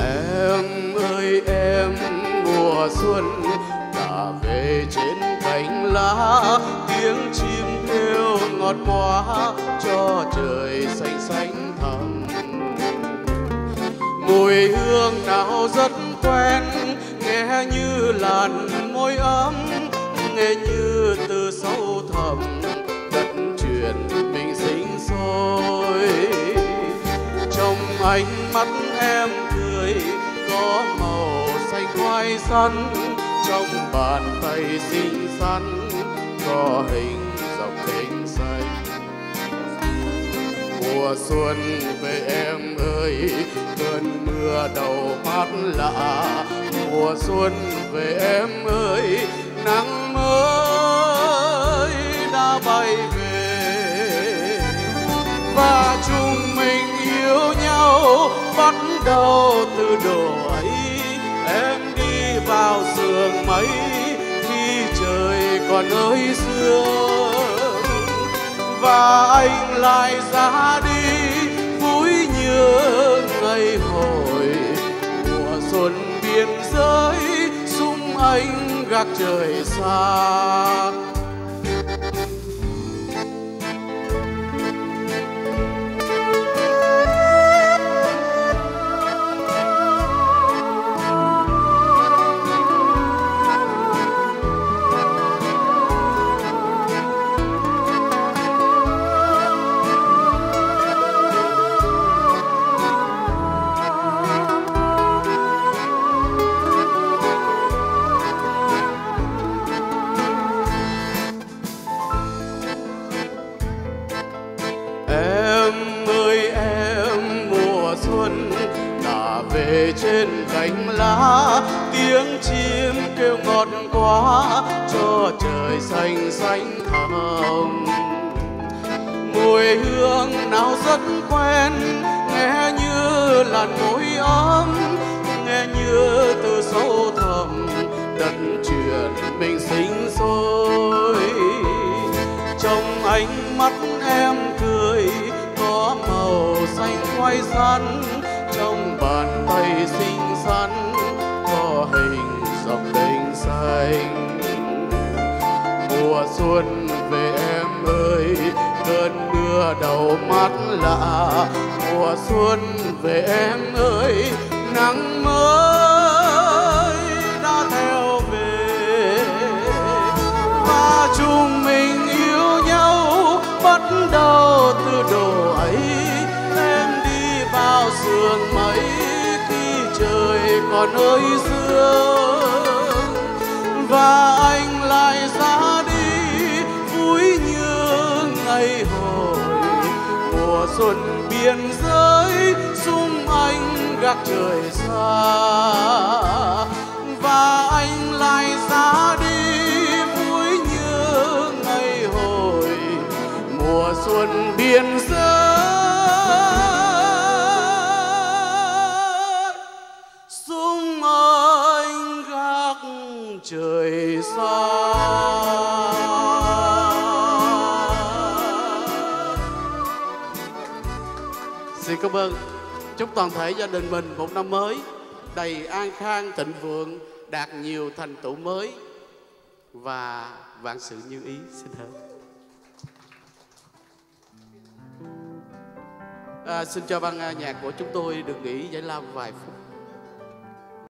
em ơi, em mùa xuân đã về trên cánh lá. Tiếng chim kêu ngọt quá, cho trời xanh xanh thầm mùi hương nào rất quen, nghe như làn môi ấm, nghe như từ sâu thẳm. Đất truyền mình sinh sôi, trong ánh mắt em sắn trong bàn tay xinh xắn có hình dọc cánh xanh. Mùa xuân về em ơi, cơn mưa đầu mát lạ. Mùa xuân về em ơi, nắng mới đã bay về. Và chúng mình yêu nhau bắt đầu từ đầu. Còn ơi xưa, và anh lại ra đi, vui như ngày hồi mùa xuân biên giới sung anh gác trời xa. Xuân đã về trên cánh lá. Tiếng chim kêu ngọt quá, cho trời xanh xanh thẳm mùi hương nào rất quen, nghe như làn môi ấm. Nghe như từ sâu thẳm, đất truyền mình sinh sôi. Trong ánh mắt em cười có màu xanh khoai sắn trong bàn tay xinh xắn có hình dọc kênh xanh. Mùa xuân về em ơi, cơn mưa đầu mắt lạ. Mùa xuân về em ơi, nắng mới đã theo về. Và chúng mình yêu nhau, bắt đầu nơi xưa và anh lại ra đi, vui như ngày hồi. Mùa xuân biên giới, xung anh gác trời xa. Và anh lại ra đi, vui như ngày hồi. Mùa xuân biên giới trời xa Xin cảm ơn. Chúc toàn thể gia đình mình một năm mới đầy an khang, thịnh vượng, đạt nhiều thành tựu mới và vạn sự như ý. Xin thưa. À, xin cho ban à, nhạc của chúng tôi được nghỉ giải lao vài phút.